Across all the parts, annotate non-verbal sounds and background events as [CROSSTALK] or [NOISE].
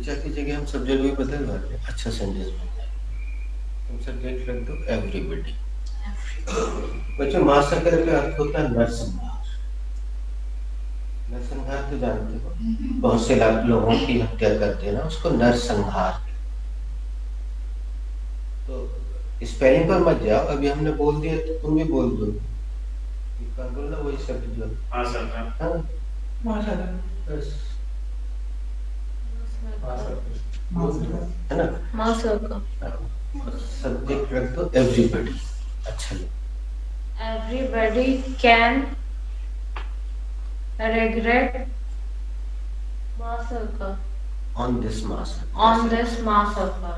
Teacher की जगह हम सब्जेक्ट भी बदल रहे हैं। अच्छा सेंटेंस बन जाए। तुम सब्जेक्ट रख दो एवरीबडी बच्चों मासकर का अर्थ होता है नरसंहार। नरसंहार तो जानते हो बहुत से लाख लोगों की हत्या करते हैं ना उसको नरसंहार। तो स्पेलिंग पर मत जाओ अभी हमने बोल दिया तो तुम भी बोल दो। बोलना वही शब्द जो हाँ। सर हाँ बस। है ना सब्जेक्ट रख दो एवरीबडी अच्छा everybody can regret massacre on this massacre on this massacre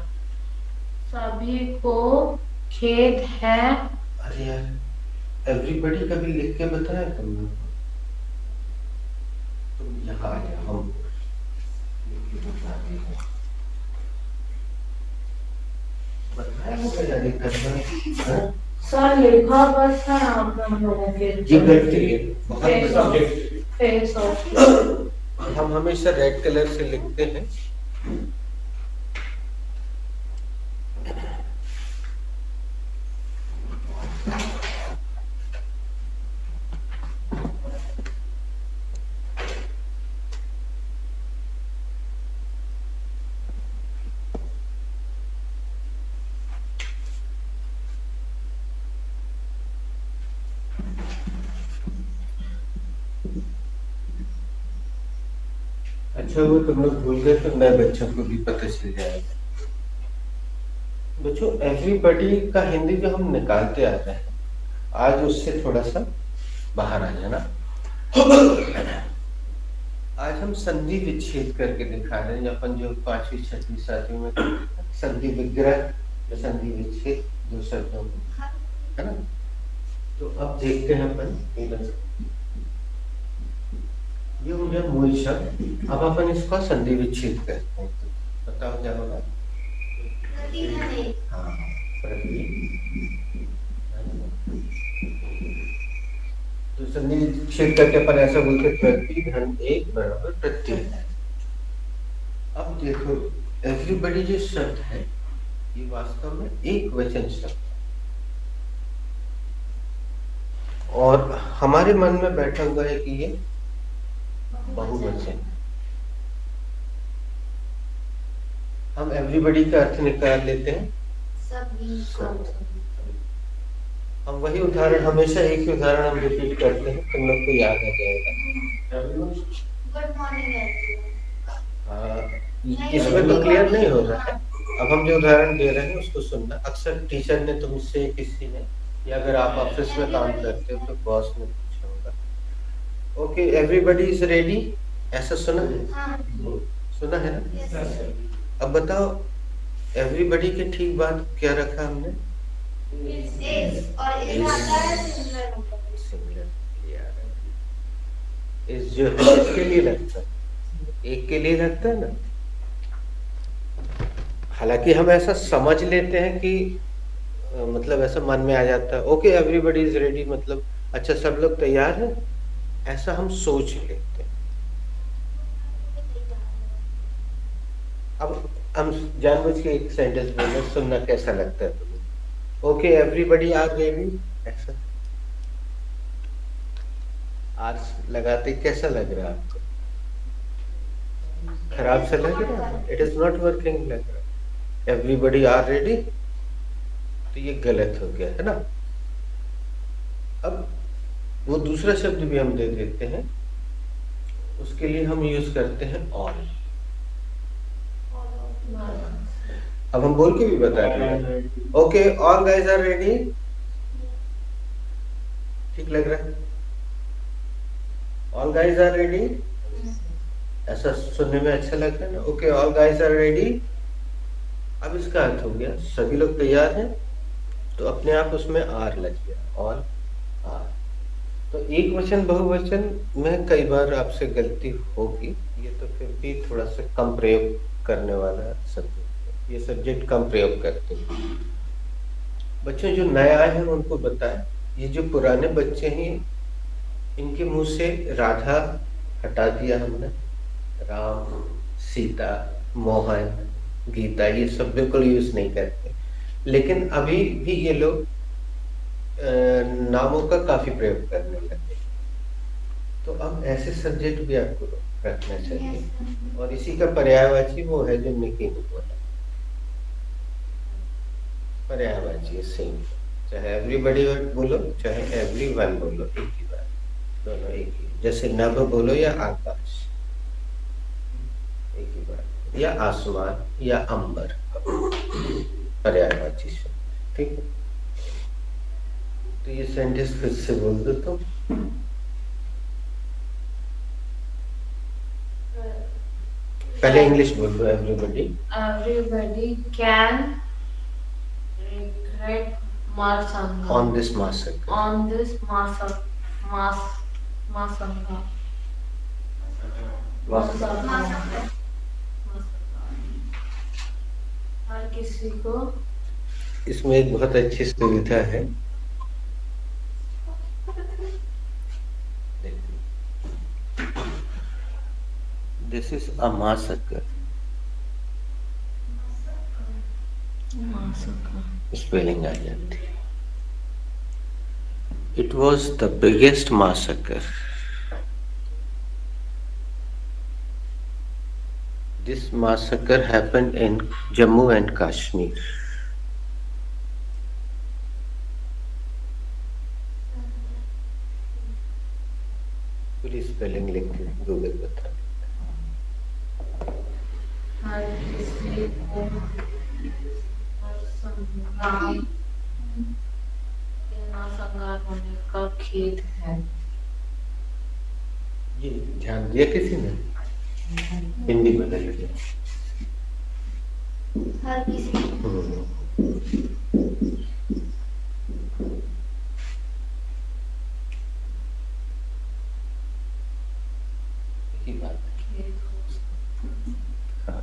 सभी को खेद है। अरे यार एवरीबडी कभी लिख के बताया तुमने? तुम यहाँ आ जाओ हम सर लिखा बस है आप लोगों के जी है हम हमेशा रेड कलर से लिखते हैं। अच्छा वो तुम लोग भूल गए तो नए बच्चों को भी पता चल जाएगा। बच्चों एवरीबडी का हिंदी जो हम निकालते आते हैं, आज उससे थोड़ा सा बाहर आ जाना। आज हम संधि विच्छेद करके दिखा रहे हैं, अपन जो पांचवी, छठवीं, सातवीं में संधि विग्रह या संधि विच्छेद, दो शब्दों है ना? तो अब देखते हैं अपन ये हो गया मूल शब्द अब अपन इसका संधि विच्छेद करते हैं बताओ क्या होगा? हाँ तो संधि विच्छेद करके अपन ऐसा बोलते प्रति धन एक बराबर प्रत्यय। अब देखो एवरीबडी जो शब्द है, ये वास्तव में एक वचन शब्द और हमारे मन में बैठा हुआ है कि ये बहुवचन हम एवरीबडी का अर्थ निकाल लेते हैं। हम वही उदाहरण हमेशा एक ही उदाहरण हम रिपीट करते हैं तुम लोग को याद आ जाएगा। इसमें तो क्लियर नहीं हो रहा है अब हम जो उदाहरण दे रहे हैं उसको सुनना। अक्सर टीचर ने तुमसे किसी ने या अगर आप ऑफ़िस में काम करते हो तो बॉस ने ओके एवरीबडी इज़ रेडी ऐसा सुना है? हाँ। सुना है ना? अब बताओ एवरीबडी के ठीक बात क्या रखा हमने? इस जो है इसके लिए लगता है। एक के लिए लगता है ना? हालाँकि हम ऐसा समझ लेते हैं कि मतलब ऐसा मन में आ जाता है। ओके एवरीबडी इज़ रेडी मतलब अच्छा सब लोग तैयार हैं? ऐसा हम सोच लेते हैं। अब हम जानबूझ के एक सेंटेंस बोले सुनना कैसा लगता है तुम्हें? ओके एवरीबडी आर रेडी ऐसा? आज लगाते कैसा लग रहा है आपको? खराब से लग रहा है? इट इज़ नॉट वर्किंग लग रहा एवरीबडी आर रेडी तो ये गलत हो गया, है ना? अब वो दूसरा शब्द भी हम दे देते हैं। उसके लिए हम यूज़ करते हैं ऑल अब हम बोल के भी बता रहे हैं okay all guys are ready ठीक लग रहा है? ऑल गाइस आर रेडी ऐसा सुनने में अच्छा लग रहा है ना? Okay all guys are ready अब इसका अर्थ हो गया सभी लोग तैयार हैं? तो अपने आप उसमें आर लग गया। ऑल आर तो एक वचन, बहुवचन में कई बार आपसे गलती होगी। ये तो फिर भी थोड़ा सा कम प्रयोग करने वाला सब्जेक्ट है। ये सब्जेक्ट कम प्रयोग करते हैं। बच्चों, जो नए आए हैं उनको बताएँ। ये जो पुराने बच्चे हैं, इनके मुँह से राधा हटा दिया हमने। राम, सीता, मोहन, गीता, ये सब बिल्कुल यूज़ नहीं करते। लेकिन अभी भी ये लोग नामों का काफ़ी प्रयोग लगे तो अब ऐसे सब्जेक्ट भी आपको रखना चाहिए। और इसी का पर्यायवाची वो है जो निकी ने बोला। पर्यायवाची सेम चाहे एवरीबडी बोलो चाहे एवरी वन बोलो एक ही बात। दोनों एक ही। जैसे नभ बोलो या आकाश। एक ही बात। या आसमान या अंबर। पर्यायवाची से। ठीक है? तो ये सेंटेंस फिर से बोल दो तो। पहले इंग्लिश बोल दो everybody everybody can regret massacre on this massacre on this massacre mass massacre हर किसी को इसमें एक बहुत अच्छी सुविधा है। This is a massacre spelling आ जाती it was the biggest massacre this massacre happened in Jammu and Kashmir पूरी स्पेलिंग लिख गूगल बता हर किसी को हर संग्राम नासंगार होने का खेद है ये ध्यान दिया किसी ने? हिंदी में हर किसी हम्म। की बात है खेद हो हाँ।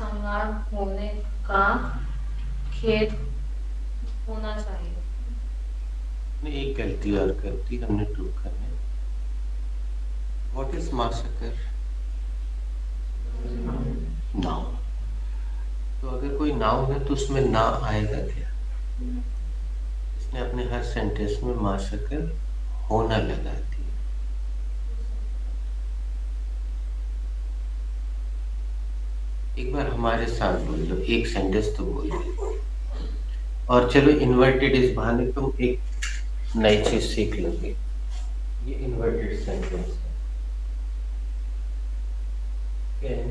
नासंगार होने का खेद होना चाहिए। एक गलती और दी हमने टू करने व्हाट इज़ मासकर नाउन तो अगर कोई नाउन है तो उसमें ना आएगा क्या? इसने अपने हर सेंटेंस में मासकर होना लगा दिया एक बार हमारे साथ बोल लो एक सेंटेंस तो बोल दो और चलो इन्वर्टेड इस बहाने तुम एक नई चीज़ सीख लोगे। ये इन्वर्टेड सेंटेंस है। Can?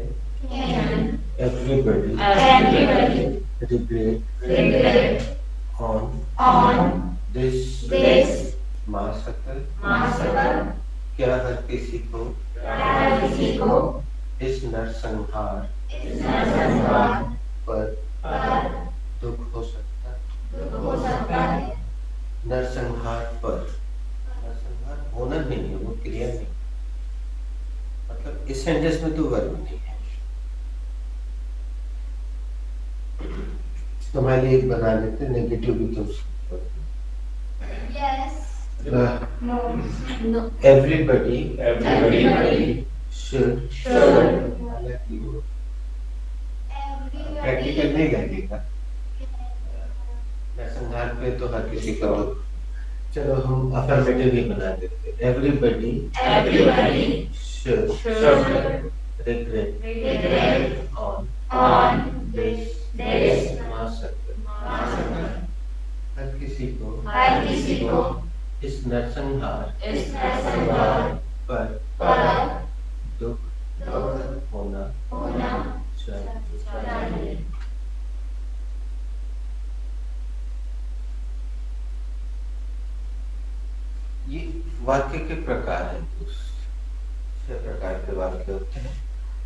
Everybody everybody? Regret. Regret. On. On. This. This. Massacre massacre क्या हर किसी को? हर किसी को? इस नरसंहार। पर पर दुख हो सकता दुख हो। सकता है नरसंहार पर। नरसंहार होना नहीं है वो क्रिया नहीं। मतलब इस सेंटेंस में तो वर्ब नहीं है। तुम्हारे लिए एक बना लेते नेगेटिव भी तुम एवरीबडी everybody शुड should हालाँकि वो everybody प्रैक्टिकल नहीं लगेगा नरसंहार तो हर किसी का हो। चलो हम अफर्मेटिव ही बना देते everybody everybody should should regret regret on on this this massacre. massacre. हर किसी को हर किसी को इस नरसंहार इस नरसंहार पर पर दुख दुख होना होना चाहिए ये वाक्य के प्रकार है। छह प्रकार के वाक्य होते हैं?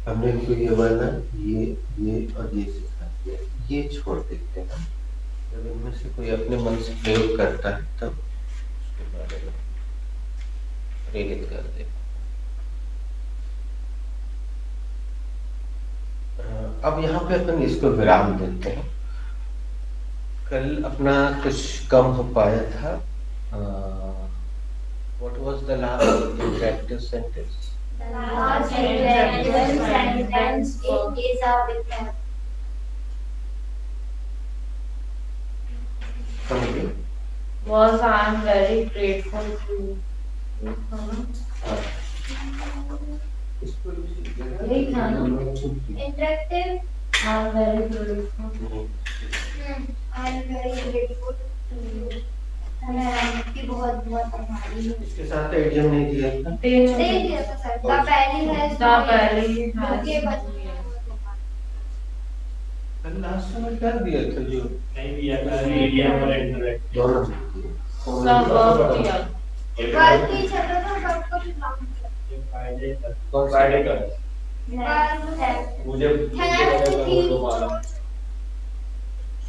हमने इनको ये वाला ये ये और ये सिखा दिया। ये छोड़ देते हैं जब इनमें से कोई अपने मन से प्रयोग करता है, तब उसके बारे में प्रेरित कर दे अब यहाँ पे अपन इसको विराम देते हैं। कल अपना कुछ कम हो पाया था। was the last Indian practice sentence? The last Indian sentence is a victim. Was I am very grateful to. Interactive. I am very grateful. I am very grateful to you. मैं बहुत बहुत आभारी हूँ। इसके साथ एडियम नहीं दिया। था दे दिया था सर द पहली है The पहली के बच्चे लास्ट में क्या दिया था जो? नहीं भी आता मीडियम और इंटरेक्ट दोनों। सब किया। वर्क की छत्र तो वर्क को फ्राइडे का कौन फ्राइडे का। मुझे थैंक्स मुझे टू वो वाला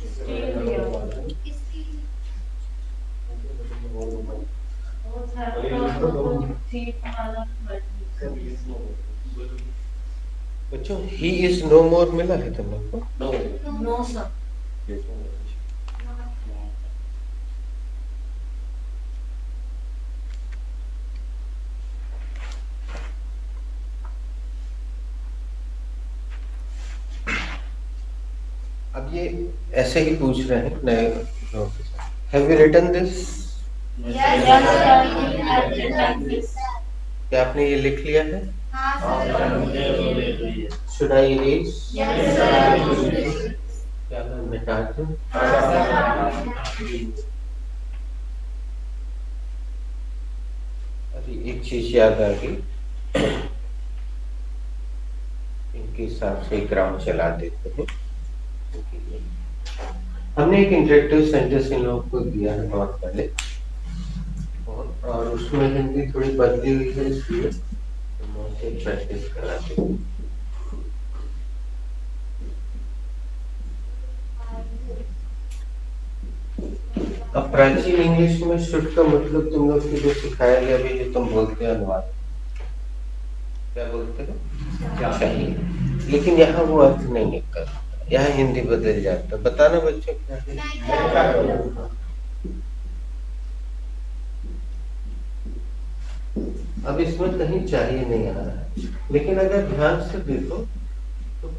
इसकी वो था सीट वाला बच्चों ही इज़ नो मोर मिला है तुम लोग को? नो सर अब ये ऐसे ही पूछ रहे हैं नए हैव यू रिटन दिस क्या आपने ये लिख लिया है? शुड आई क्या अभी एक चीज़ याद आ गई। इनके हिसाब से ग्राउंड चला देते हैं। हमने एक इंटरेक्टिव सेंटेंस इन लोगों को दिया है बहुत पहले। और, उसमें हिंदी थोड़ी बदली हुई है इसलिए तो मैं उसे प्रैक्टिस कराते हैं। अब प्राचीन इंग्लिश में शुड का मतलब तुम लोग को जो सिखाया गया अभी जो तुम बोलते हो अनुवाद। क्या बोलते हो? चाहिए लेकिन यहाँ वो अर्थ नहीं निकलता यहाँ हिंदी बदल जाता बताना बच्चों क्या है? अब इसमें कहीं चाहिए नहीं आ रहा है। लेकिन अगर ध्यान से देखो तो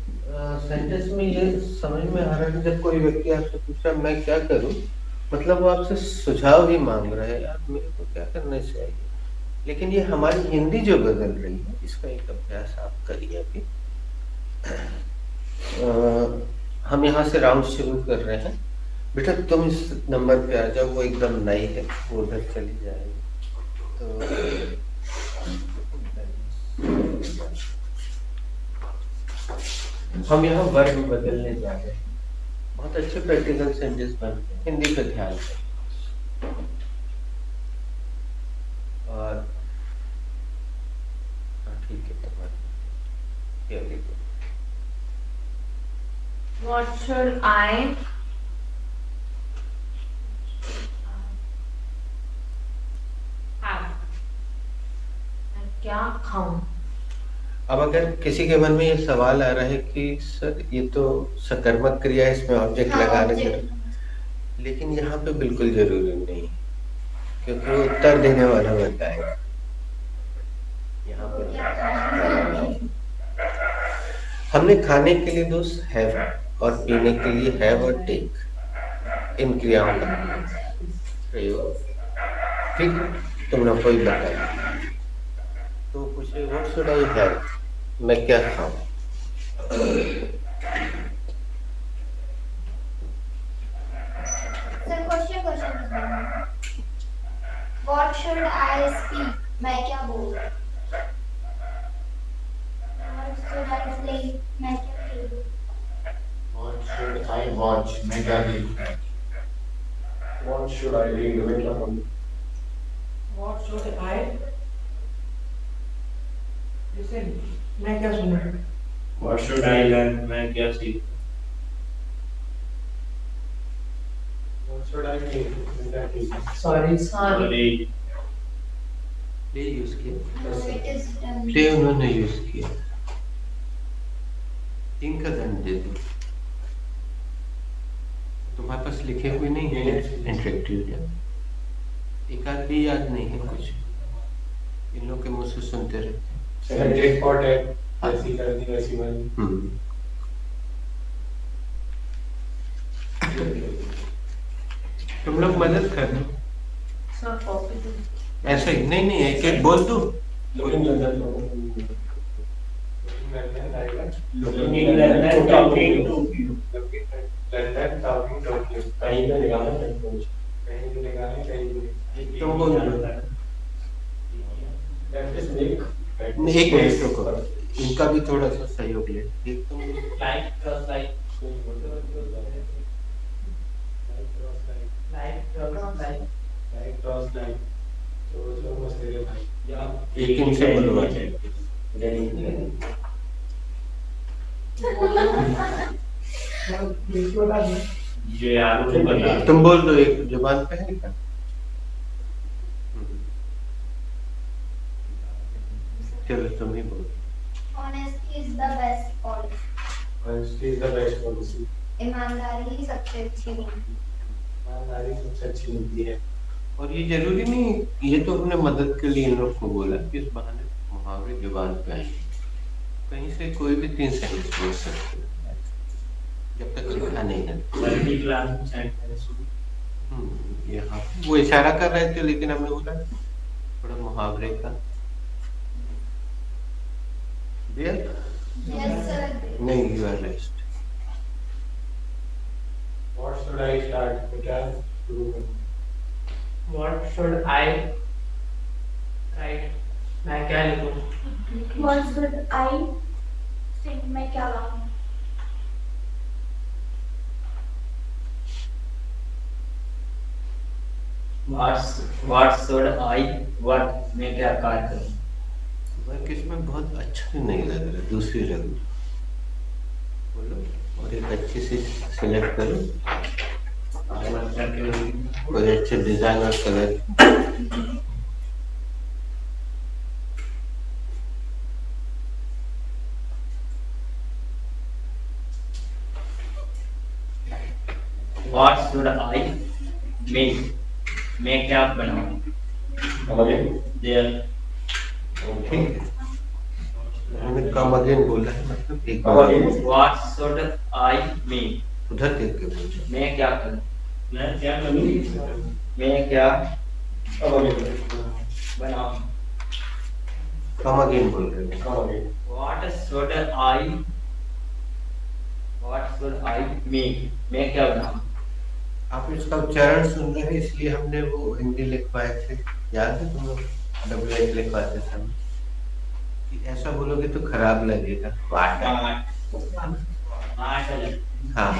सेंटेंस में ये समझ में आ रहा है जब कोई व्यक्ति आपसे पूछ रहा मैं क्या करूँ? मतलब वो आपसे सुझाव ही मांग रहा है, यार, मेरे को क्या करना चाहिए? लेकिन ये हमारी हिंदी जो बदल रही है, इसका एक अभ्यास आप करिए अभी। हम यहाँ से राउंड शुरू कर रहे हैं। बेटा, तुम इस नंबर पे आ जाओ, वो एकदम नई है, वो उधर चली जाएगी। तो हम यहाँ वर्ग बदलने जा रहे हैं। बहुत अच्छे प्रैक्टिकल सेंटेंस बनते हैं। हिंदी पे ध्यान दें। और हाँ ठीक है तुम्हारा ये देखो What should I have? मैं क्या खाऊं अब अगर किसी के मन में ये सवाल आ रहा है कि सर ये तो सकर्मक क्रिया है इसमें ऑब्जेक्ट हाँ, लगाने के लेकिन यहाँ पे बिल्कुल ज़रूरी नहीं क्योंकि वो उत्तर देने वाला बताएगा यहाँ पे हमने खाने के लिए दोस्त हैव और पीने के लिए हैव और टेक इन क्रियाओं का। प्रयोग ठीक तुम लोग कोई बताया? पूछे व्हाट शुड आई हैव मैं क्या खाऊं sir question question what should I speak मैं क्या बोलूँ व्हाट शुड आई प्ले मैं क्या खेलूं What should I watch? मैं क्या देखूँ? What should I read? मैं क्या पढ़ूं? What should I मैं क्या सुनूं? What should I learn मैं क्या सीख What should I. Sorry. Sorry. Sorry play use किया done. प्ले उन्होंने यूज़ किया तीन का दंड दे दो तुम्हारे पास लिखे हुए नहीं है इंटरेक्टिव एक आध भी याद नहीं है कुछ इन लोग के मुँह से सुनते रहते take for tag. ऐसी कर दी वैसी बनी. तुम लोग मदद कर दो। सर कॉपी दो। ऐसे ही। नहीं नहीं एक एक बोल दो। Looking London. Looking एक मिनट रुको। इनका भी थोड़ा सा सहयोग ले। एक light. तो जो मस्त भाई. एक इनसे [LAUGHS] बुलवा तुम बोल दो एक ज़ुबान पे है क्या चलो तुम ही बोलो Honesty is the best policy. Honesty is the best policy. ईमानदारी ही सबसे अच्छी नीति ईमानदारी सबसे अच्छी नीति है. और ये ज़रूरी नहीं ये तो हमने मदद के लिए इन लोग को बोला कि इस बहाने मुहावरे ज़ुबान पे आए कहीं से कोई भी तीन सेंटेंस बोल सकते हो जब तक लिखा नहीं है मल्टी क्लास सेंटेंस हम्म, यहाँ वो इशारा कर रहे थे लेकिन हमने बोला थोड़ा मुहावरे का Dear? Yes, sir. May you are rest. What should I start, Beta? What should I write? My calendar. What should I sing my calendar? What, what should I what make a call? Work बहुत अच्छा नहीं लग रहा दूसरी रंग। बोलो और एक अच्छी सी सिलेक्ट करो। कोई अच्छे डिज़ाइन और colour What should I make? मैं क्या बनाऊँ Come there अगेन बोला है मतलब एक बार what should I make उधर देख के बोलो। मैं क्या करूँ? मैं क्या करूँ? मैं क्या Come again? बनाऊँ? कम अगेन बोल रहे हो। Come again? what should I what I make मैं। क्या बनाऊँ? आप इसका उच्चारण सुन रहे हैं इसलिए हमने वो हिंदी लिखवाए थे। याद है तुम लोग डब्ल्यू एच लिखवाते समय ऐसा बोलोगे तो खराब लगेगा। वाटर हाँ।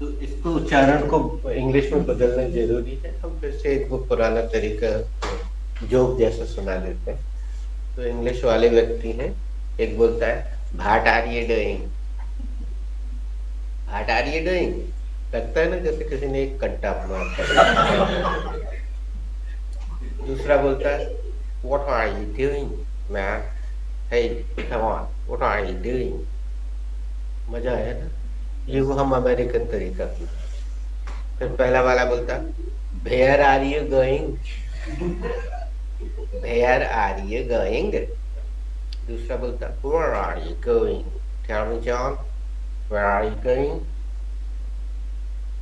तो इसको उच्चारण को इंग्लिश में बदलना ज़रूरी है। हम फिर से एक वो पुराना तरीका, जोक जैसा सुना देते हैं। तो इंग्लिश वाले व्यक्ति हैं, एक बोलता है, what are you doing? What are you doing? लगता है ना, जैसे किसी ने एक कट्टा मार दूसरा बोलता है what are you doing man hey come on are you doing मज़ा आया ना? ये वो हम अमेरिकन तरीका की फिर पहला वाला बोलता where are you going where are you going दूसरा बोलता where are you going tell John where are you going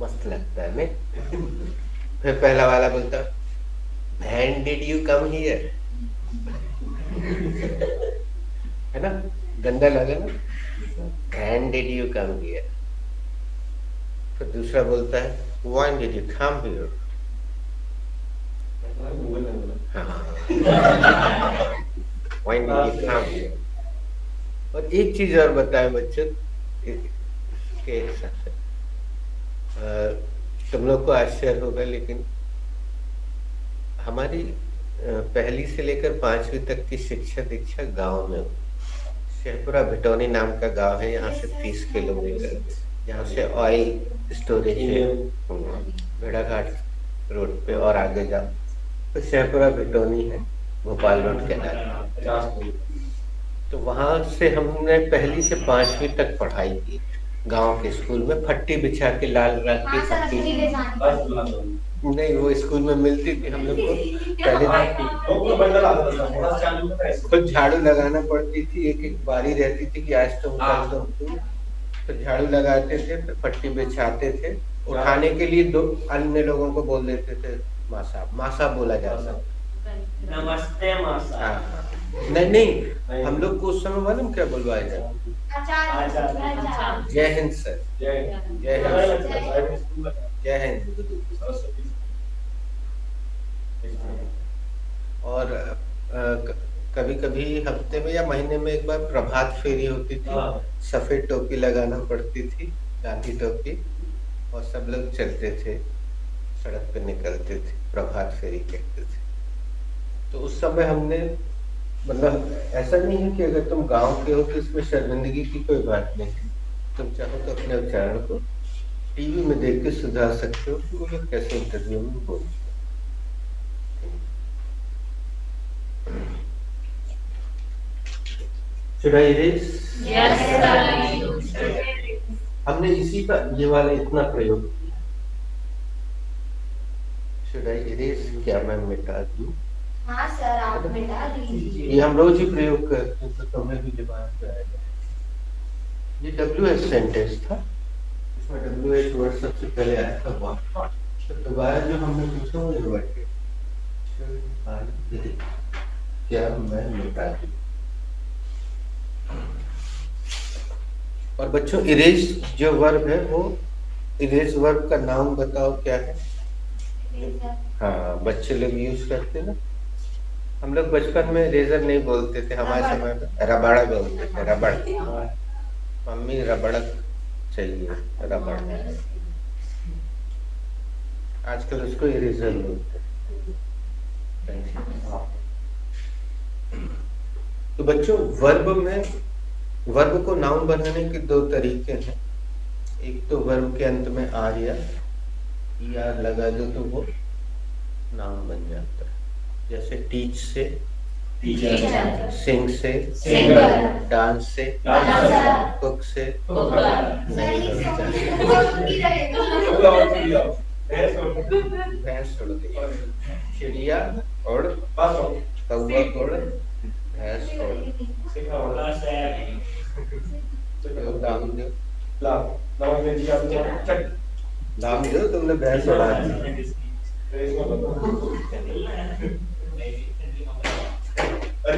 मस्त लगता है फिर पहला वाला बोलता man did you come here है ना? गंदा लगा ना? Man did you come here फिर दूसरा बोलता है wine did you come here और एक चीज़ और बताए बच्चों के साथ तुम लोग को आश्चर्य होगा, लेकिन हमारी पहली से लेकर पांचवी तक की शिक्षा दीक्षा गाँव में शेखपुरा भिटौनी नाम का गाँव है, यहाँ से तीस किलोमीटर यहाँ से ऑयल स्टोरेज है। भेड़ाघाट रोड पे और आगे जाओ। तो शेखपुरा भिटौनी है, भोपाल रोड के नाम तो वहाँ से हमने पहली से पांचवी तक पढ़ाई की। गाँव के स्कूल में फट्टी बिछा के लाल रंग की हाँ फट्टी। अकेली ले जानी। बस बुला दो नहीं वो स्कूल में मिलती थी हम लोग को पहले हाँ, तो है खुद झाड़ू लगाना पड़ती थी एक एक बारी रहती थी कि आज कल तुम तुम तो झाड़ू लगाते थे फिर पट्टी बिछाते थे। उठाने के लिए दो अन्य लोगों को बोल देते थे मासा मासा बोला जाता नमस्ते मासा। हाँ। नहीं नहीं हम लोग को उस समय मालूम क्या बुलवाया जाता जय हिंद सर। जय हिंद। जय हिंद। और कभी कभी हफ़्ते में या महीने में एक बार प्रभात फेरी होती थी। हाँ। सफ़ेद टोपी लगाना पड़ती थी गांधी टोपी और सब लोग चलते थे सड़क पे निकलते थे प्रभात फेरी कहते थे। तो उस समय हमने मतलब ऐसा नहीं है कि अगर तुम गाँव के हो तो इसमें शर्मिंदगी की कोई बात नहीं है तुम चाहो तो अपने उच्चारण को टीवी में देख के सुधार सकते हो कि वो लोग कैसे इंटरव्यू में बोलते हैं Should I erase? Yes, sir. हमने इसी का ये वाला इतना प्रयोग किया Should I erase? क्या मैं मिटा दूँ हाँ सर आप मिटा दीजिए। ये हम रोज ही प्रयोग करते हैं तो तुम्हें भी दिमाग में आएगा ये डब्ल्यू एच सेंटेंस था। इसमें डब्ल्यू एच वर्ड सबसे पहले आया था वहाँ तो दोबारा जो हमने पूछा वो इन्वर्टेड क्या मैं मिटा दूँ? और बच्चों इरेज जो वर्ब है वो इरेज वर्ब का नाम बताओ क्या है? हाँ बच्चे लोग यूज़ करते हैं ना। हम लोग बचपन में रेजर नहीं बोलते थे हमारे समय में रबड़ बोलते थे रबड़। मम्मी रबड़क चाहिए रबड़। आजकल उसको इरेजर बोलते तो बच्चों वर्ब में वर्ब को नाउन बनाने के दो तरीके हैं। एक तो वर्ब के अंत में आर या लगा दो तो वो नाउन बन जाता है। जैसे टीच से टीचर सिंग से सिंगर डांस से कुक से। भैंस उड़ गई। चिड़िया और कौवा उड़ भैंस उड़। दाम दो तुमने भैंस उड़ा दी। तो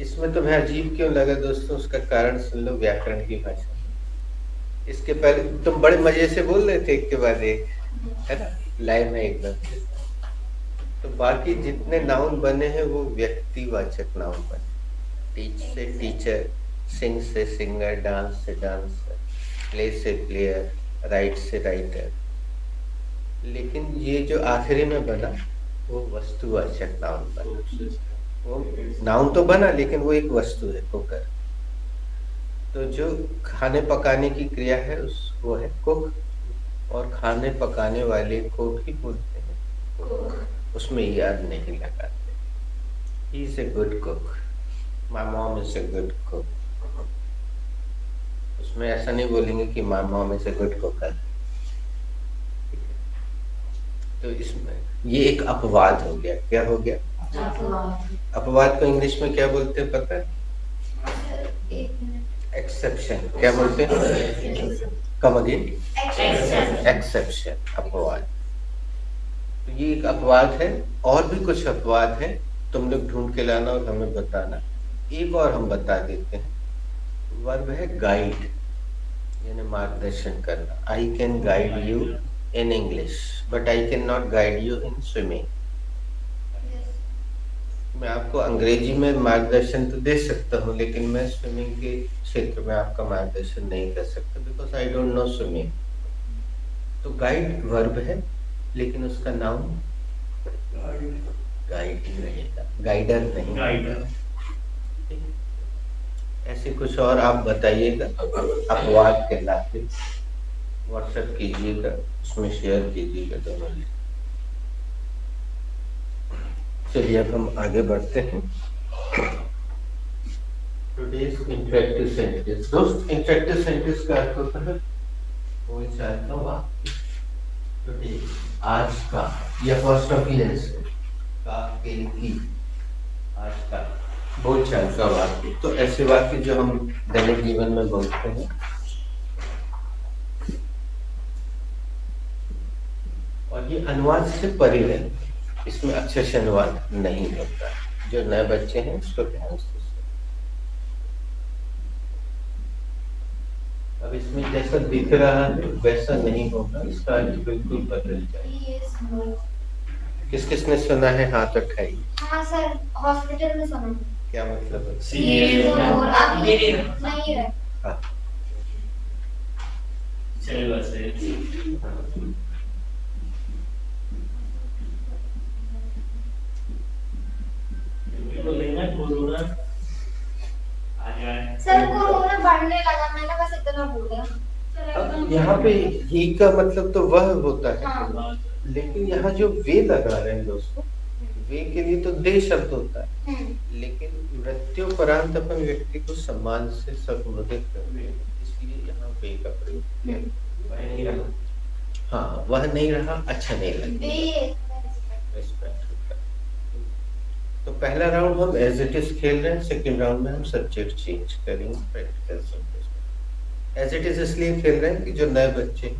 इसमें अरे तो तुम्हें अजीब क्यों लगा दोस्तों? उसका कारण सुन लो, व्याकरण की भाषा। इसके पहले तुम बड़े मज़े से बोल रहे थे एक के बाद एक, है ना? लाइन में एकदम तो बाकी जितने नाउन बने हैं, वो व्यक्तिवाचक नाउन बने। टीच से टीचर सिंग से सिंगर डांस से डांसर प्ले से प्लेयर राइट से राइटर लेकिन ये जो आखिरी में बना वो वस्तु वस्तुवाचक नाउन बना। वो नाउन तो बना, लेकिन वो एक वस्तु है, कुकर। तो जो खाने पकाने की क्रिया है, उस वो है कुक। और खाने पकाने वाले को भी बोलते हैं उसमें याद नहीं लगाते। He is a good cook my mom is a good cook उसमें ऐसा नहीं बोलेंगे कि my mom is a good cooker तो इसमें ये एक अपवाद हो गया। क्या हो गया? अपवाद। को इंग्लिश में क्या बोलते हैं पता है? एक्सेप्शन क्या बोलते हैं? कम अगेन एक्सेप्शन अपवाद। तो ये एक अपवाद है और भी कुछ अपवाद है। तुम लोग ढूंढ के लाना और हमें बताना। एक और हम बता देते हैं। वर्ब है गाइड यानी मार्गदर्शन करना। I can guide you in English but I can not guide you in swimming मैं आपको अंग्रेज़ी में मार्गदर्शन तो दे सकता हूँ लेकिन मैं स्विमिंग के क्षेत्र में आपका मार्गदर्शन नहीं कर सकता because I don't know swimming तो गाइड वर्ब है लेकिन उसका नाम गाइड ही रहेगा। गाइडर नहीं गाइडर ऐसे कुछ और आप बताइएगा अपवाद कहलाते व्हाट्सएप कीजिएगा उसमें शेयर कीजिएगा दोनों। चलिए अब हम आगे बढ़ते हैं। इंटरेक्टिव सेंटेंस दोस्त इंटरेक्टिव सेंटेंस का अर्थ होता है चाल का वाक्य आज का या फ़र्स्ट का आज का का वाक्य तो ऐसे वाक्य जो हम दैनिक जीवन में बोलते हैं और ये अनुवाद से परे रहते हैं। इसमें अच्छे से अनुवाद नहीं होता। है। जो नए बच्चे हैं उसको ध्यान से अब इसमें जैसा दिख रहा है वैसा नहीं होगा। इसका अर्थ बिल्कुल बदल जाएगा no. किस किस ने सुना है? हाथ उठाइए हाँ सर। हॉस्पिटल में सुना। क्या मतलब है? है हाँ, चलेगा सही तो लेना कोरोना आ जाए सर कोरोना बढ़ने लगा मैंने बस इतना बोला। यहाँ पे ही। का मतलब तो वह होता है। हाँ। लेकिन यहाँ जो वे लगा रहे हैं दोस्तों वे के लिए तो दे शब्द होता है। हम्म, लेकिन मृत्युपरांत अपन व्यक्ति को सम्मान से संबोधित करते हैं इसलिए यहाँ वे का प्रयोग किया नहीं रहा। हाँ वह नहीं रहा अच्छा नहीं लगा वे Respect होता है। तो पहला राउंड हम एज इट इज़ खेल रहे हैं सेकंड राउंड में हम सब्जेक्ट चेंज करेंगे practical subject as it is इसलिए खेल रहे हैं कि जो नए बच्चे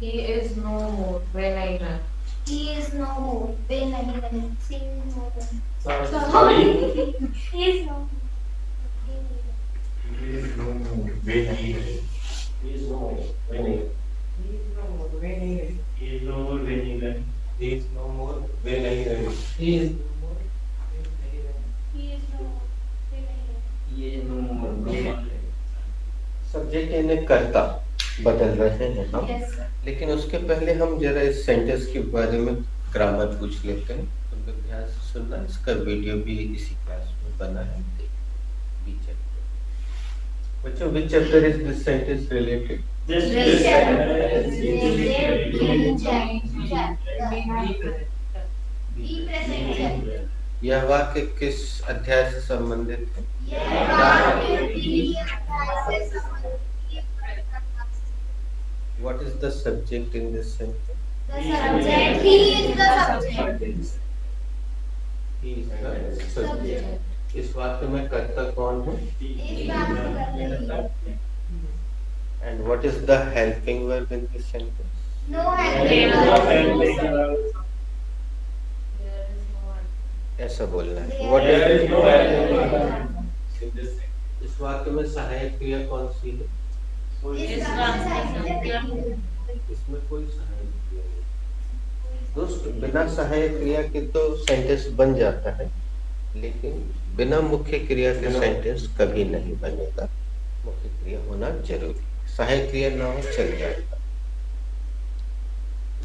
He is no more. he is no more. is no more. he is no more. नहीं रहे इज़ नो वे नहीं ये नो मोर वे नहीं रहे इज़ नो मोर वे नहीं रहे he is no more. वे नहीं रहे। सब्जेक्ट यानी कर्ता बदल रहे हैं हम Yes, लेकिन उसके पहले हम जरा इस सेंटेंस के बारे में ग्रामर पूछ लेते हैं। लोग ध्यान से सुनना इसका वीडियो भी इसी क्लास में बना है। चैप्टर बच्चों which chapter is this sentence related? This This is chapter is related यह वाक्य किस अध्याय से संबंधित what is the in this इस वाक्य में कर्ता कौन है? And what is the helping in this sentence No. ऐसा बोलना है। What There is no इस वाक्य में सहायक क्रिया कौन सी है? इसमें कोई सहायक क्रिया नहीं। दोस्त बिना सहायक क्रिया के तो सेंटेंस बन जाता है लेकिन बिना मुख्य क्रिया के सेंटेंस कभी नहीं बनेगा। मुख्य क्रिया होना ज़रूरी सहायक क्रिया ना हो चल जाएगा।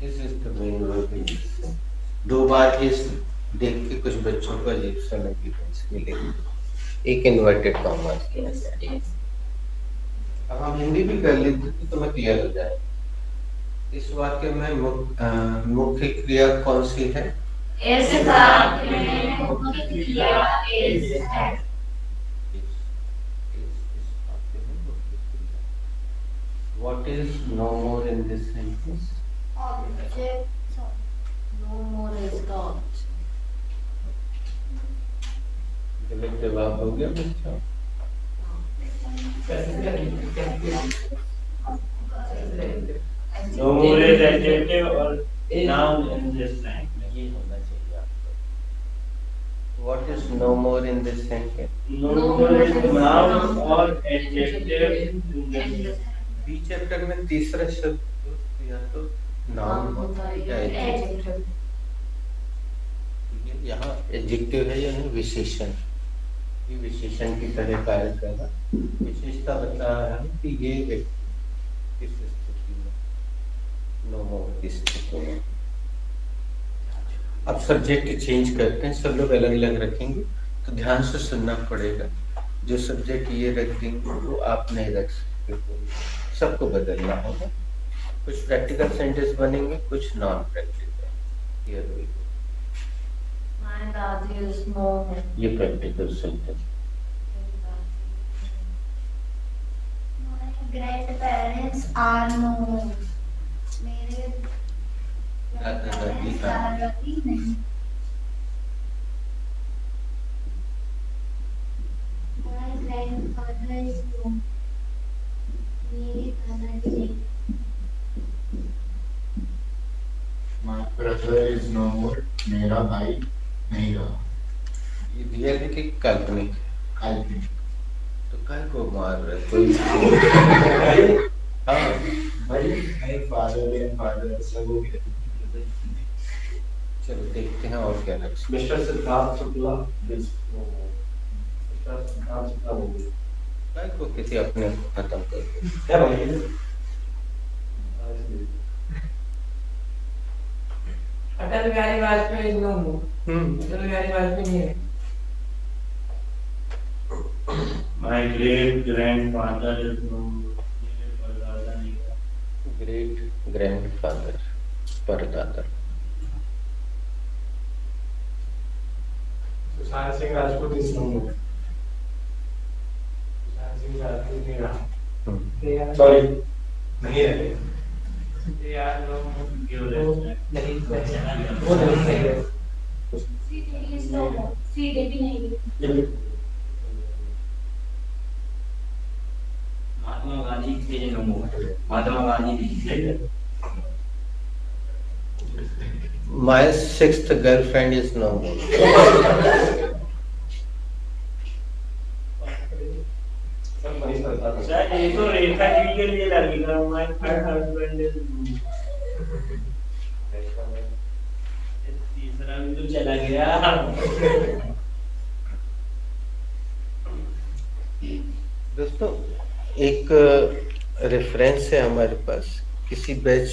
This is the main verb in this दो बार इस देख के कुछ बच्चों को अजीब सा इसके लिए। एक इन्वर्टेड कॉमा अब हम हिंदी भी कर लेते तो तुम्हें क्लियर हो जाए। इस वाक्य में मुख्य क्रिया कौन सी है? इस वाक्य में मुख्य क्रिया is है. What is no more in this sentence? Object. No more is the object. गलत जवाब हो गया बच्चों Sorry. No more is adjective or noun in this line. ये होना चाहिए आपको What is no more in this sentence? No more is noun or adjective in this line. B chapter में तीसरा शब्द या तो नाउन है या adjective। यहाँ एडजेक्टिव है यानी विशेषण। ये विशेषण की तरह कार्य कर रहा विशेषता बता रहा है कि ये व्यक्ति किस स्थिति में? की स्थिति में। अब सब्जेक्ट चेंज करते हैं। सब लोग अलग अलग रखेंगे तो ध्यान से सुनना पड़ेगा। जो सब्जेक्ट ये रख देंगे वो आप नहीं रख सकते। सबको बदलना होगा। कुछ प्रैक्टिकल सेंटेंस बनेंगे कुछ non practical. My is no ये practical sentence My grandparents are no more. मेरे दादा दादी का दादाजी नहीं My grandfather is no. मेरा भाई नहीं रहा। ये रियल है कि काल्पनिक। काल्पनिक। तो काय को मार रहे कोई हाँ। भाई भाई फादर एंड फादर सब हो गया। चलो देखते हैं और क्या सकते मिस्टर सिद्धार्थ शुक्ला मिस्टर सिद्धार्थ शुक्ला हो। गए काय को किसी अपने को खत्म कर दो। क्या भाई अटल बिहारी वाजपेयी नो हम्म। अटल बिहारी वाजपेयी नहीं है। My great grandfather is no more. मेरे परदादा नहीं रहा. ग्रेट ग्रैंडफादर परदादा सुशांत सिंह राजपूत no more. सुशांत सिंह राजपूत नहीं रहा। हम्म। सॉरी नहीं रहे they are है। है no more. महात्मा गांधी के नो मोर महात्मा गांधी. सब वही करता था शायद ये तो रेखा जी के लिए लगेगा My third husband is no more. तो चला गया। दोस्तों, एक रेफरेंस है हमारे पास। किसी बैच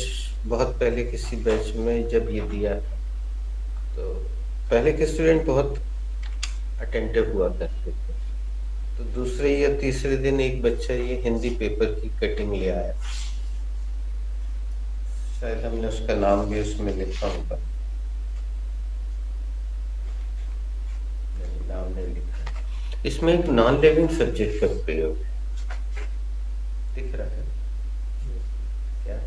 बहुत पहले किसी बैच में जब ये दिया तो पहले के स्टूडेंट बहुत अटेंटिव हुआ करते थे। तो दूसरे या तीसरे दिन एक बच्चा ये हिंदी पेपर की कटिंग ले आया। शायद हमने उसका नाम भी उसमें लिखा होगा नहीं नाम नहीं लिखा इसमें एक नॉन लिविंग सब्जेक्ट का प्रयोग है। दिख रहा है? क्या?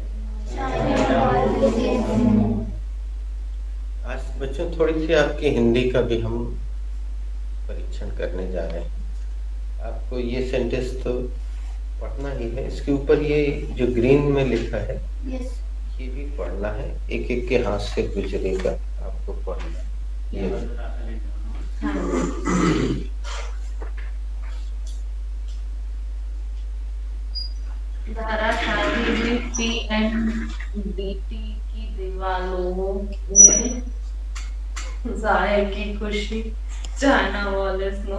आज बच्चों थोड़ी सी आपकी हिंदी का भी हम परीक्षण करने जा रहे हैं। आपको ये सेंटेंस तो पढ़ना ही है। इसके ऊपर ये जो ग्रीन में लिखा है यस ये भी पढ़ना है। एक एक के हाथ से गुजरेगा आपको पढ़ना। ये धाराशाही में पी एंड डी टी की दीवारों में जाए की खुशी चाइना वाले स्नो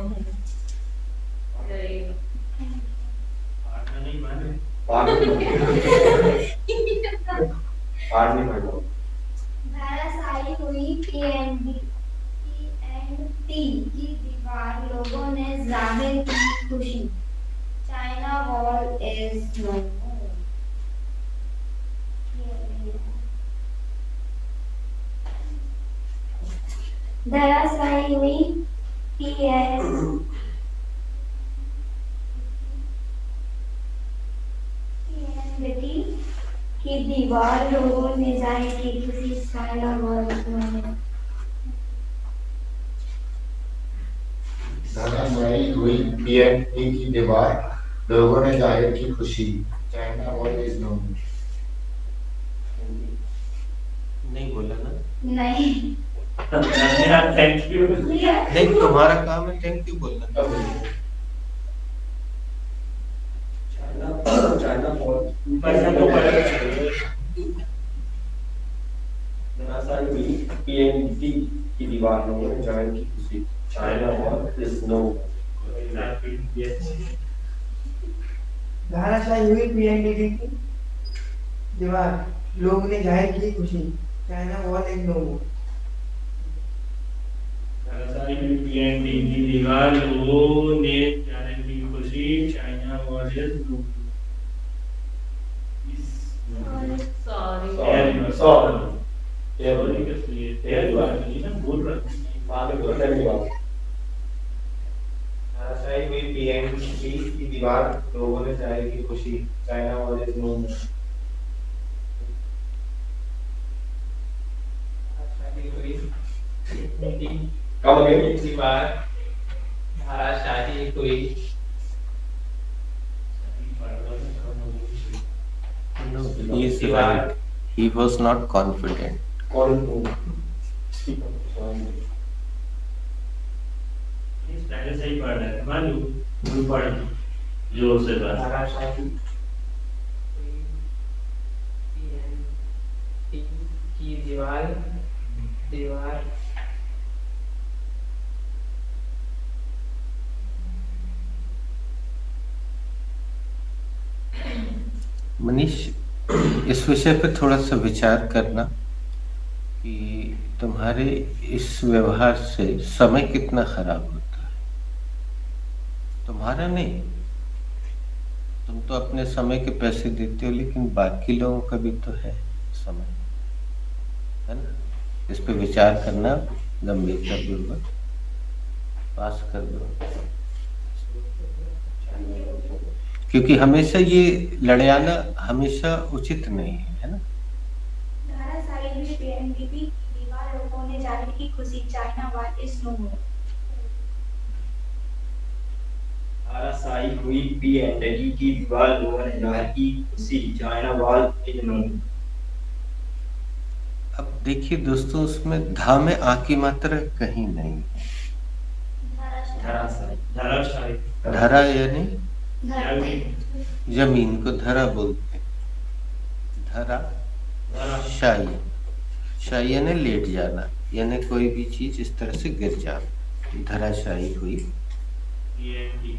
यही नहीं धराशायी हुई P and D P and T की दीवार लोगों ने ज़ाहिर की खुशी। चाइना वॉल इज़ नो धराशायी हुई पी एंड टी की दीवार लोगों ने ज़ाहिर की खुशी चाइना वॉल नो धराशायी हुई पीएनटी की दीवार लोगों ने ज़ाहिर की खुशी चाइना इज़ नो नहीं बोला ना? नहीं। थैंक यू नहीं तुम्हारा काम है थैंक यू बोलना। चाइना बहुत ऊपर से तो पड़ेगा दरअसल भी पीएनडी की दीवार में जान की खुशी। चाइना वॉल इज़ नो धाराशाही हुई पीएनडीटी की दीवार लोग ने ज़ाहिर की खुशी China wall is no more PND की दीवार लोगों ने जाने की खुशी China wall is sorry sorry sorry बात ना बोल रहा हूँ। बाद में बोलने की दरअसल भी पीएनडी की दीवार लोगों ने ज़ाहिर की खुशी चाइना वॉल इज़ नो धाराशाही हुई पीएनडीटी कम अगे की धाराशाही हुई। He is right. He was not confident. कौन? पहले से ही पढ़ रहा है। मालूम तू पढ़ ज़ोर से बस की दीवार दीवार। मनीष इस विषय पर थोड़ा सा विचार करना कि तुम्हारे इस व्यवहार से समय कितना खराब होता है तुम्हारा नहीं। तुम तो अपने समय के पैसे देते हो, लेकिन बाकी लोगों का भी तो है समय। है ना? इस पे विचार करना गंभीरता पूर्वक। पास कर दो। क्योंकि हमेशा ये लड़ाना हमेशा उचित नहीं है है ना? हुई पीएनडीटी की दीवार लोगों ने ज़ाहिर की खुशी, चाइना वॉल इज़ नो धाराशाही हुई पीएनडी की दीवार लोगों ने ज़ाहिर की खुशी चाइना वॉल इज़ अब देखिए दोस्तों उसमें धा में आ की मात्रा कहीं नहीं धरा यानी? ज़मीन। को धरा बोलते धरा शाही। शाही यानी लेट जाना यानी कोई भी चीज़ इस तरह से गिर जाना। धराशाही हुई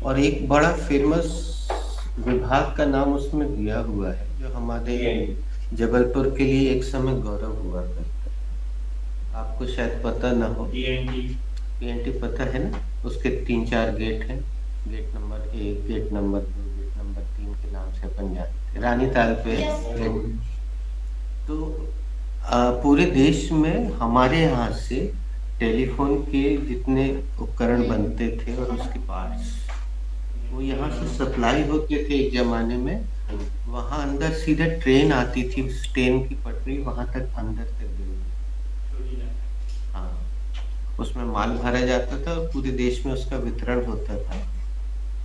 और एक बड़ा फ़ेमस विभाग का नाम उसमें दिया हुआ है जो हमारे जबलपुर के लिए एक समय गौरव हुआ करता है आपको शायद पता ना हो। पीएनडी पीएनटी पता है ना? उसके तीन चार गेट हैं। गेट नंबर एक गेट नंबर दो गेट नंबर तीन के नाम से अपन जानते हैं रानी ताल पे। तो आ, पूरे देश में हमारे यहाँ से टेलीफोन के जितने उपकरण बनते थे और उसके पार्ट्स वो यहाँ से सप्लाई होते थे एक जमाने में। वहाँ अंदर सीधा ट्रेन आती थी, उस ट्रेन की पटरी वहाँ तक अंदर तक गई। हाँ उसमें माल भरा जाता था और पूरे देश में उसका वितरण होता था।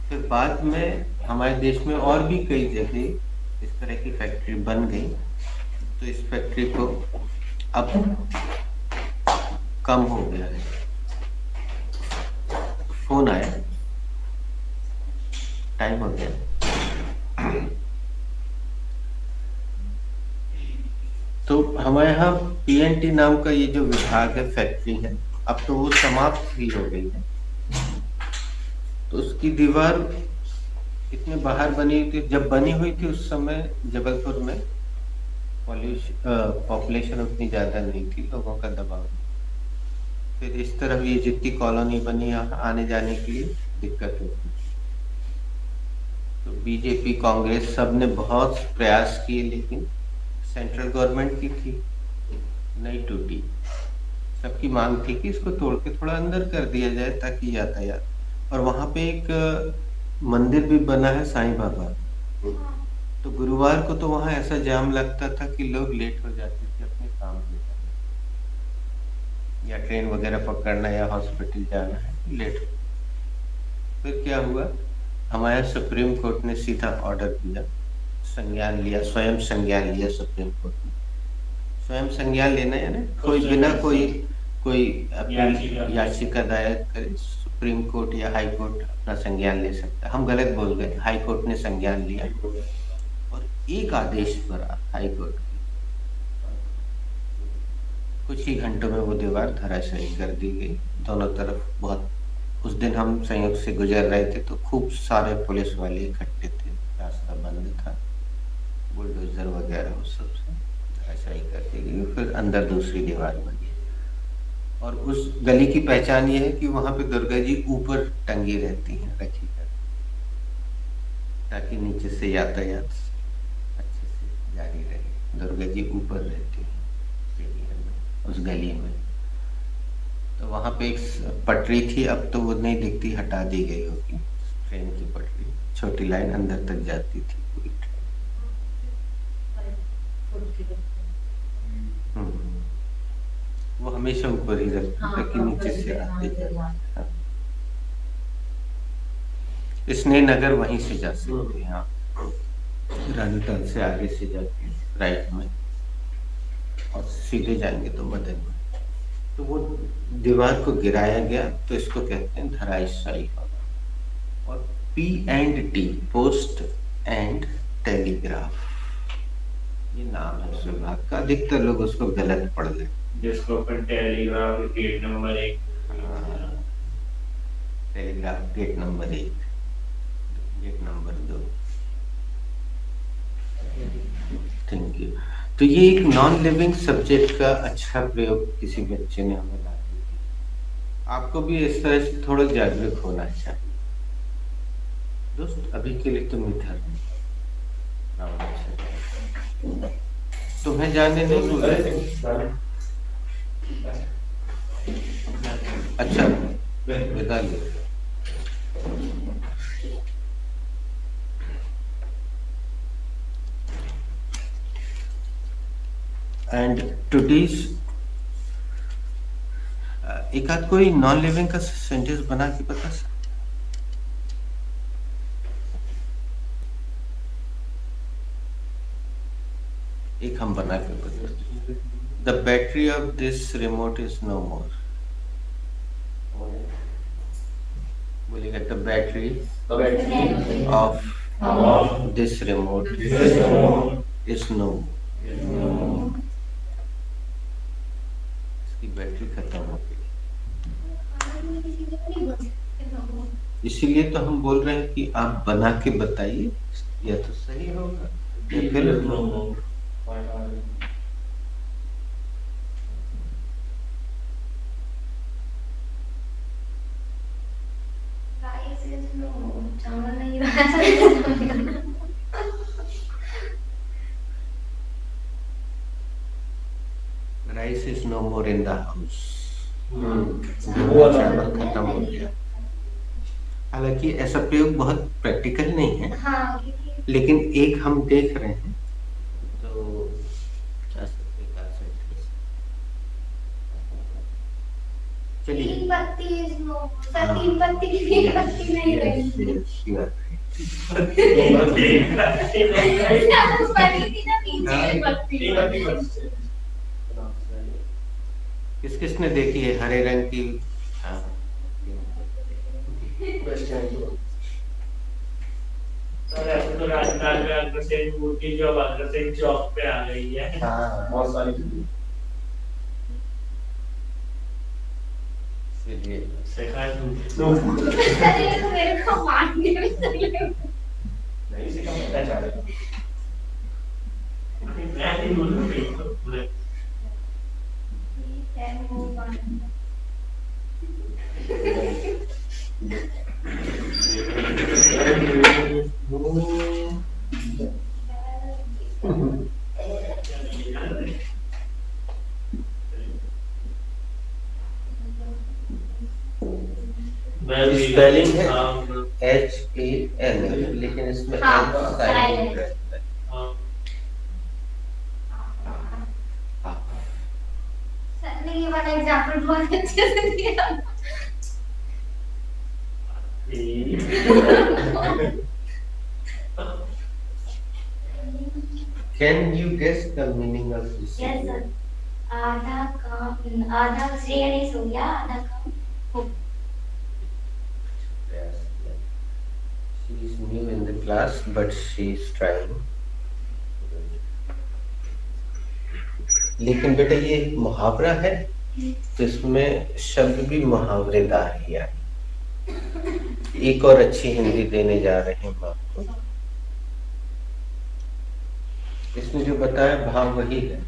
फिर बाद में हमारे देश में और भी कई जगह इस तरह की फैक्ट्री बन गई। तो इस फैक्ट्री को अब कम हो गया है। फ़ोन आया। टाइम हो गया। तो हमारे यहाँ पीएनटी नाम का ये जो विभाग है फैक्ट्री है, अब तो वो समाप्त ही हो गई है। तो उसकी दीवार इतने बाहर बनी हुई थी, जब बनी हुई थी उस समय जबलपुर में पॉपुलेशन उतनी ज़्यादा नहीं थी, लोगों का दबाव फिर इस तरफ़ ये जितनी कॉलोनी बनी आने जाने के लिए दिक्कत होती तो बीजेपी, कांग्रेस सबने बहुत प्रयास किए, लेकिन सेंट्रल गवर्नमेंट की थी, नहीं टूटी। सबकी मांग थी कि इसको तोड़ के थोड़ा अंदर कर दिया जाए ताकि यातायात। और वहाँ पे एक मंदिर भी बना है साईं बाबा। तो गुरुवार को तो वहाँ ऐसा जाम लगता था कि लोग लेट हो जाते थे अपने काम पे जाने या ट्रेन वगैरह पकड़ना या हॉस्पिटल जाना है लेट। फिर क्या हुआ? हमारे सुप्रीम कोर्ट ने सीधा ऑर्डर दिया संज्ञान लिया स्वयं संज्ञान लिया सुप्रीम कोर्ट ने। स्वयं संज्ञान लेना है ना कोई बिना कोई कोई अपनी याचिका। दायर करे सुप्रीम कोर्ट या हाई कोर्ट अपना संज्ञान ले सकता हम गलत बोल गए हाई कोर्ट ने संज्ञान लिया। और एक आदेश पर हाई कोर्ट कुछ ही घंटों में वो दीवार धराशायी कर दी गई। दोनों तरफ़ बहुत, उस दिन हम संयोग से गुजर रहे थे तो खूब सारे पुलिस वाले इकट्ठे थे। रास्ता बंद था। बुलडोजर वगैरह उस सबसे धराशायी कर दी गई। फिर अंदर दूसरी दीवार बनी। और उस गली की पहचान ये है कि वहाँ पे दुर्गा जी ऊपर टंगी रहती हैं, रखी कर। ताकि नीचे से यातायात अच्छे से जारी रहे। दुर्गा जी ऊपर रहती हैं। उस गली में। तो वहाँ पे एक पटरी थी अब तो वो नहीं दिखती हटा दी गई होगी। ट्रेन की पटरी। छोटी लाइन अंदर तक जाती थी पूरी हम्म। वो हमेशा ऊपर ही रखती हाँ, ताकि नीचे से आते जाते। हाँ। स्नेह वहीं से जा सकते हैं हाँ। टल से आगे से जाके राइट में। और सीधे जाएँगे तो मदन में तो वो दीवार को गिराया गया तो इसको कहते हैं धराशायी होना और P and T post and telegraph ये नाम है उस विभाग का। अधिकतर लोग उसको गलत पढ़ लेते जिसको अपन टेलीग्राफ गेट नंबर एक टेलीग्राफ गेट नंबर एक। गेट नंबर दो। थैंक यू तो ये एक नॉन लिविंग सब्जेक्ट का अच्छा प्रयोग किसी बच्चे ने हमें ला दिया। आपको भी इस तरह से थोड़ा जागरूक होना चाहिए। दोस्त, अभी के लिए तुम इधर। तुम्हें जाने नहीं दूँगा अच्छा विदा एंड टुडेज एक आध कोई नॉन लिविंग का सेंटेंस बना के बता सकते एक हम बना के बता the battery of this remote is no more बोलेगा the battery of this remote is no इसकी बैटरी खत्म हो गई इसीलिए तो हम बोल रहे हैं कि आप बना के बताइए या तो सही होगा या फिर Rice is no no more in the house वो चावल खत्म हो गया। हालाँकि ऐसा प्रयोग बहुत प्रैक्टिकल नहीं है हाँ लेकिन एक हम देख रहे हैं। तो हैं, हैं। चलिए किस किसने देखी है? हरे रंग की। सर तो राजस्थान में अग्रसेन मूर्ति जो अब अग्रसेन चौक पे आ गई है। हाँ बहुत सारी चीज़ें। सिखा दूँ। तो मेरे को मारने में चले नहीं पता चल रहा मैं नहीं बोलूँगा पूरे ठीक है move [LAUGHS] [LAUGHS] Spelling है? हाँ, एच ए एल लेकिन इसमें हाँ, एल साइलेंट रहता है हाँ, हाँ। ये वाला एग्जांपल बहुत अच्छे से दिया Can you guess the meaning of this? Yes, sir. आधा काम आधा श्रेणी हो गया आधा काम हो Yes. She is new in the class, but she is trying. लेकिन बेटा ये मुहावरा है तो इसमें शब्द भी मुहावरेदार ही आए एक और अच्छी हिंदी देने जा रहे हैं आपको इसमें जो बताया, भाव वही है।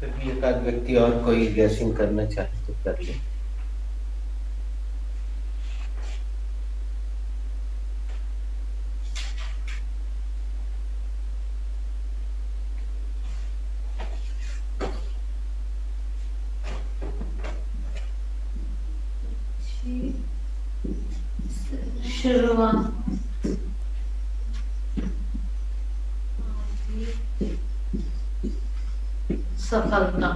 फिर भी एक आध व्यक्ति और कोई गैसिंग करना चाहे तो कर ले शुरुआत सफलता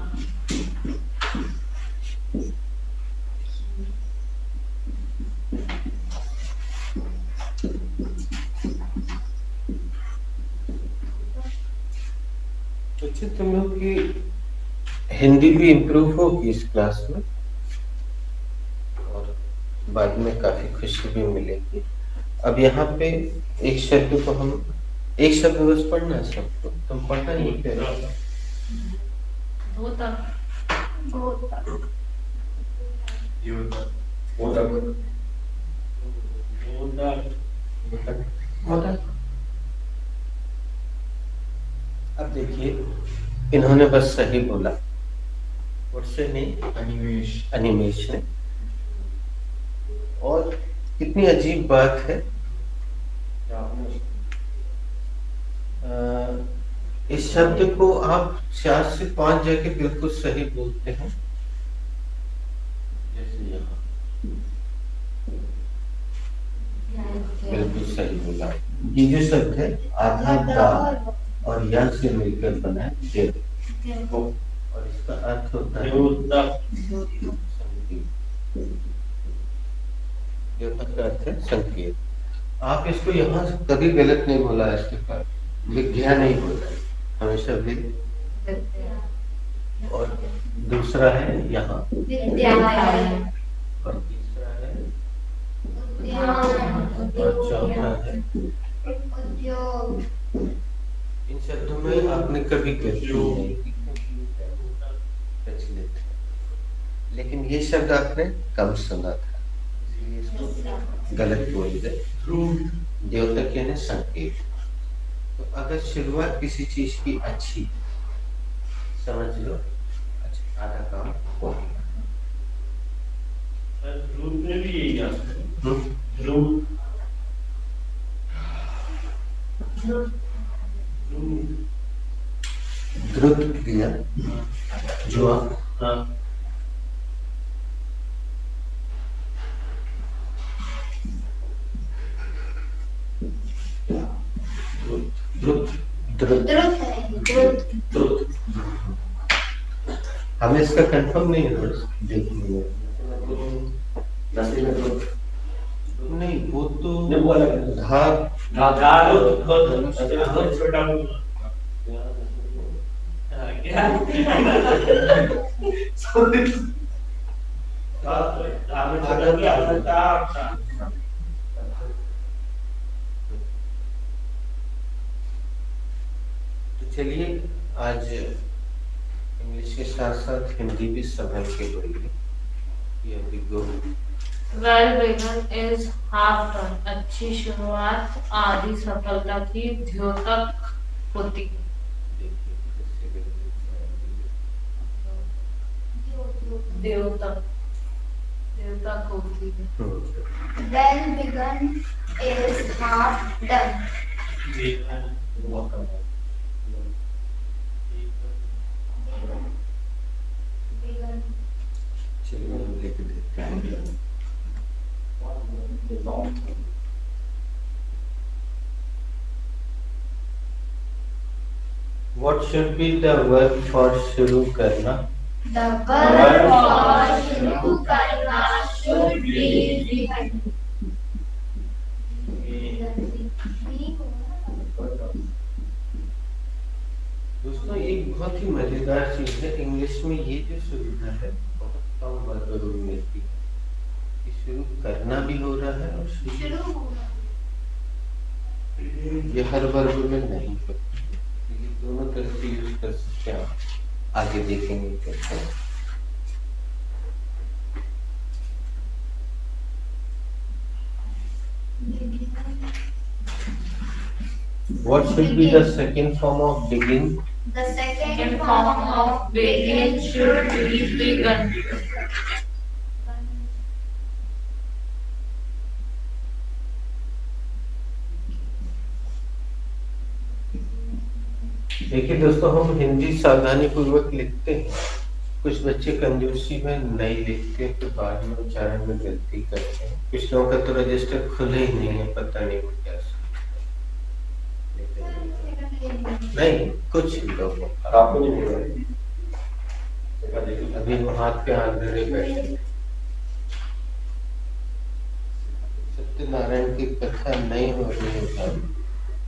तुम लोग की हिंदी भी इम्प्रूव होगी इस क्लास में? और बाद में काफ़ी खुशी भी मिलेगी। अब यहाँ पे एक शब्द को हम, एक शब्द बस पढ़ना है सबको। तुम पढ़ना ही अब देखिए इन्होंने बस सही बोला। उससे नहीं अनिमेश। अनिमेश ने। और कितनी अजीब बात है। इस शब्द को आप चार से पाँच जगह बिल्कुल सही बोलते हैं। जैसे यहाँ। बिल्कुल सही बोला। ये जो शब्द है आधा दा और या से मिलकर बना है और इसका अर्थ होता है द्योतक का अर्थ है संकेत। आप इसको यहाँ से कभी गलत नहीं बोला इसके पास विज्ञा नहीं बोला। हमेशा विद और दूसरा है यहाँ। और तीसरा है। और चौथा है। इन शब्दों में आपने कभी की है। लेकिन ये शब्द आपने कम सुना था। इसलिए इसको गलत बोल गए द्योतक यानी संकेत। तो अगर शुरुआत किसी चीज़ की अच्छी समझ लो अच्छा आधा काम हो गया। रूप में भी यही आता है। हम्म, द्रुत क्रिया जो हाँ। द्रुत द्रुत द्रुत द्रुत हमें इसका कंफर्म नहीं है बस देखेंगे में नहीं वो तो नहीं, वो अलग है। धार। धार बहुत बहुत बहुत छोटा हाँ, क्या धार में छोटा क्या होता है तो चलिए आज इंग्लिश के साथ साथ हिंदी भी संभल के बोलिए Here we go. Well begun is half done अच्छी शुरुआत आधी सफलता की द्योतक होती। है देवतक देवतक होती। है हम्म, well begun is half done begun चलिए हम हैं What should be the verb for शुरू करना the verb for शुरू करना should be. दोस्तों एक बहुत ही मज़ेदार चीज़ है इंग्लिश में ये जो सुविधा है मिलती है शुरू करना भी हो रहा है और शुरू ये हर वर्ग में नहीं होती तो ये दोनों तरह से यूज़ कर सकते हैं आगे देखेंगे कैसे What should be the second form of begin? The second form of begin should be begun. देखिए दोस्तों हम हिंदी सावधानी पूर्वक लिखते हैं। कुछ बच्चे कंजूसी में नहीं लिखते तो बाद में उच्चारण में गलती करते हैं। कुछ लोगों का तो रजिस्टर खुले ही नहीं है पता नहीं वो क्या नहीं कुछ लोगों अभी वो हाथ पे हाथ धरे बैठे सत्यनारायण की कथा नहीं हो रही है भाई।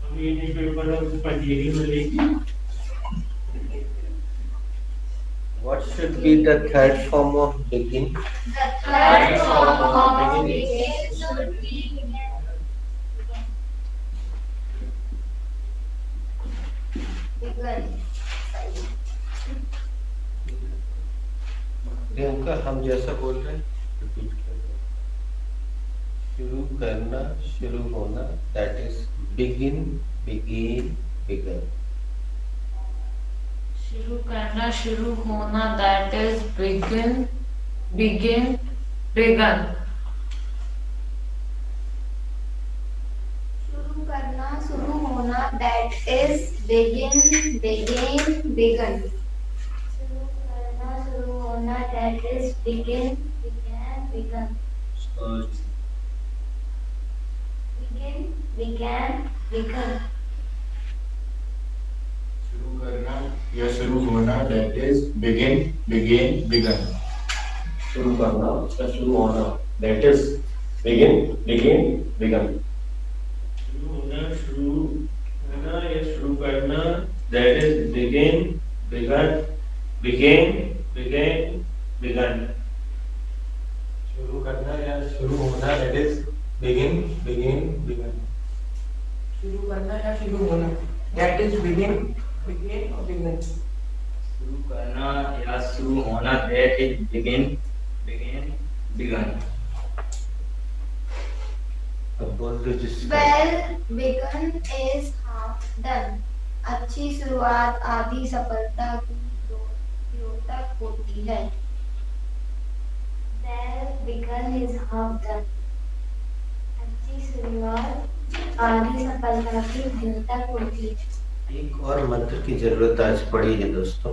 हम ये नहीं पेपर अब पंजीरी में लेके What should be the third form of begin? The third form of begin should be. Priyanka हम जैसा बोल हैं रहे हैं। शुरू करना शुरू होना that is begin begin begun शुरू करना शुरू होना that is begin begin begun शुरू करना शुरू होना that is begin begin begun शुरू करना शुरू होना that is begin began begun begin began begun शुरू करना या शुरू होना that is begin begin begun शुरू करना उसका शुरू होना that is begin begin begun शुरू होना शुरू होना या शुरू करना that is begin begun begin begin begun शुरू करना या शुरू होना that is begin begin begun शुरू करना या शुरू होना दैट इज़ बिगिन बिगिन और बिगन शुरू करना या शुरू होना that is begin begin begun अब बोल दो जिसका well begun is half done. अच्छी शुरुआत आधी सफलता की द्योतक होती है। Well begun is half done. अच्छी शुरुआत आधी सफलता की द्योतक होती है। एक और मंत्र की ज़रूरत आज पड़ी है दोस्तों।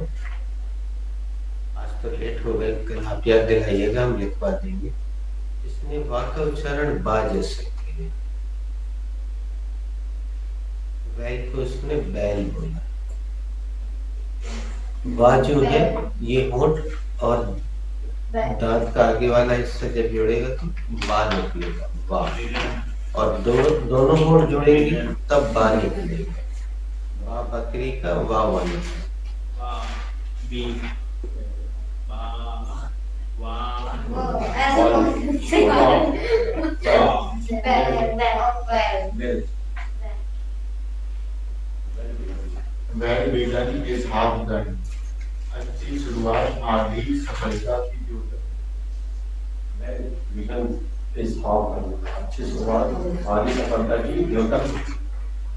आज तो लेट हो गए, कल आप याद दिलाइएगा, हम लिखवा देंगे। इसमें वाक उच्चारण बा जैसे वैल को उसने बैल बोला। वा जो है, ये होंठ और दांत का आगे वाला हिस्सा जब जोड़ेगा तो बा निकलेगा, बा। और दो, दोनों होंठ जोड़ेंगे, तब बा निकलेगा। बा बकरी का वा वाला बी ऐसे इज़ हाफ़ डन अच्छी शुरुआत आधी सफलता की इज़ हाफ़ अच्छी शुरुआत आधी सफलता की द्योतक